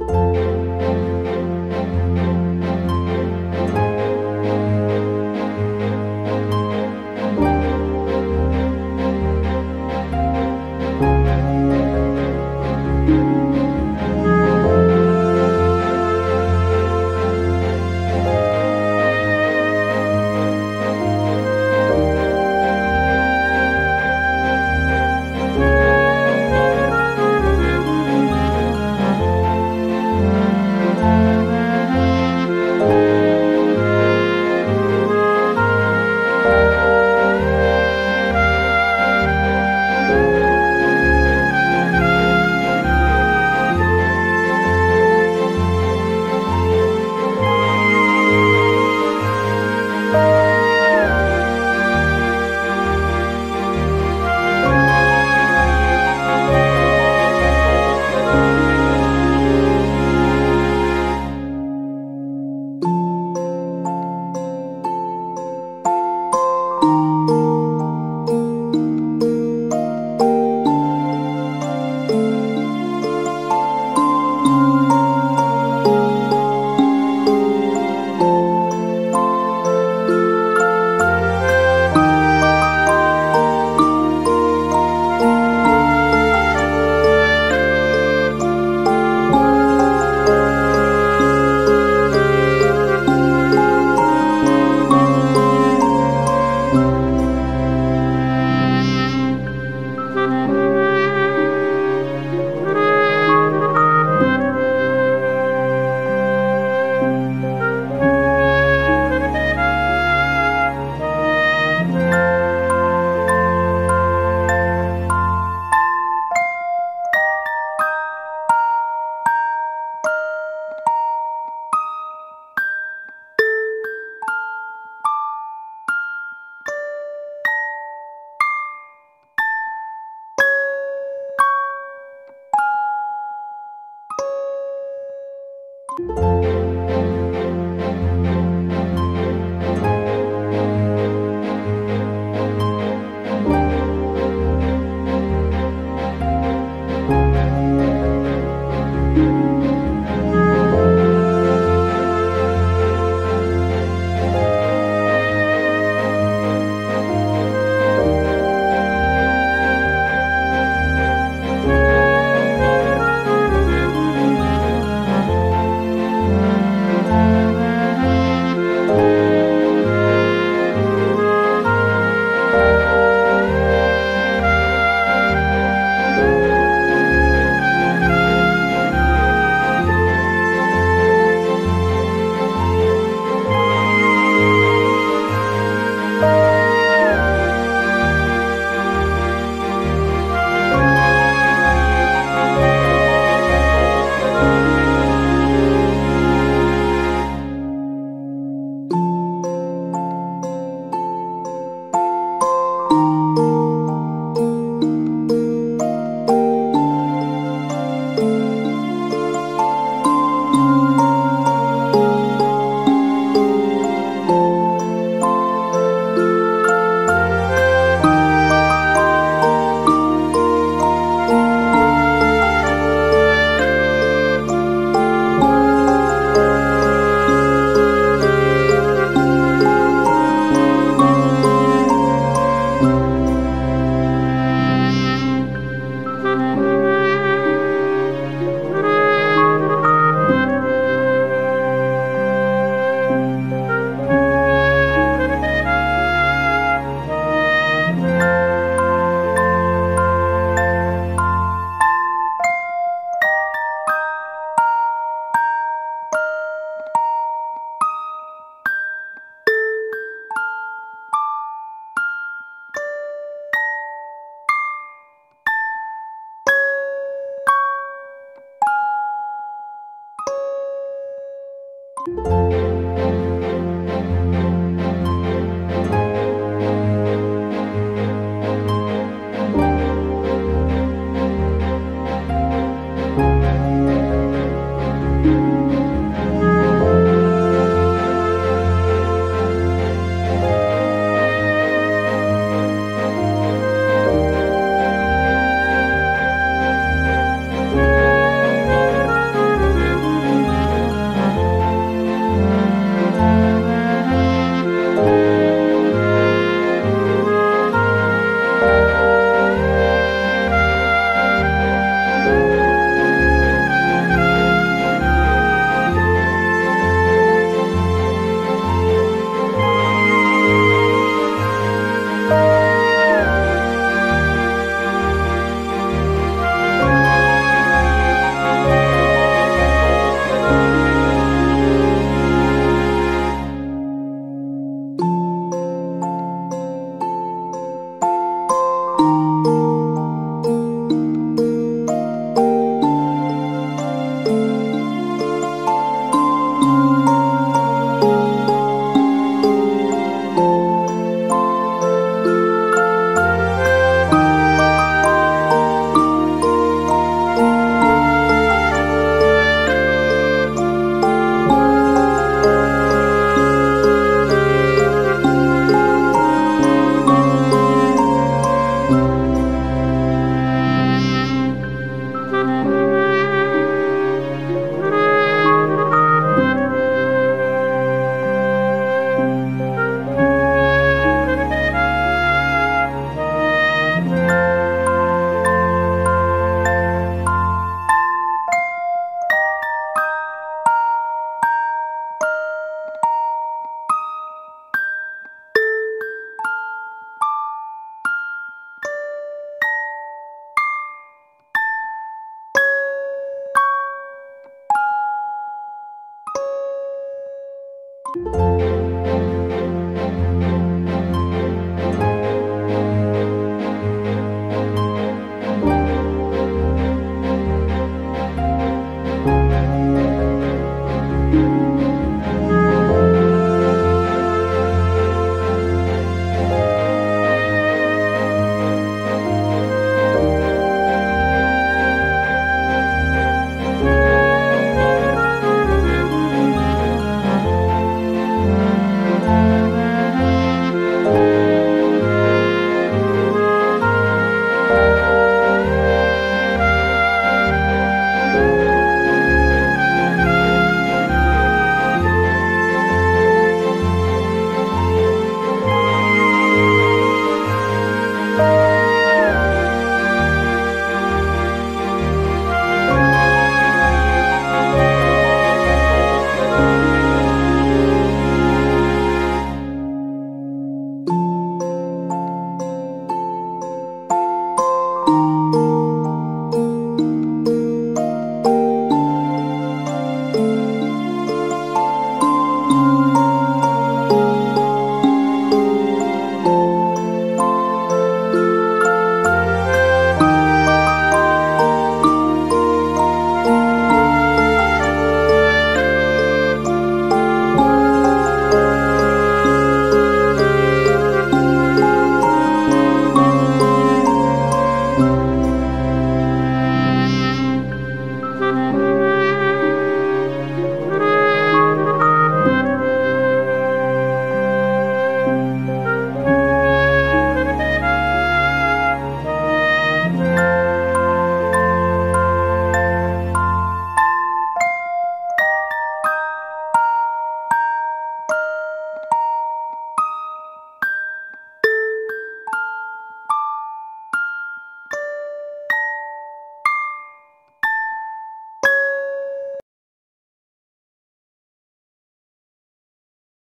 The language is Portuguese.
Música Música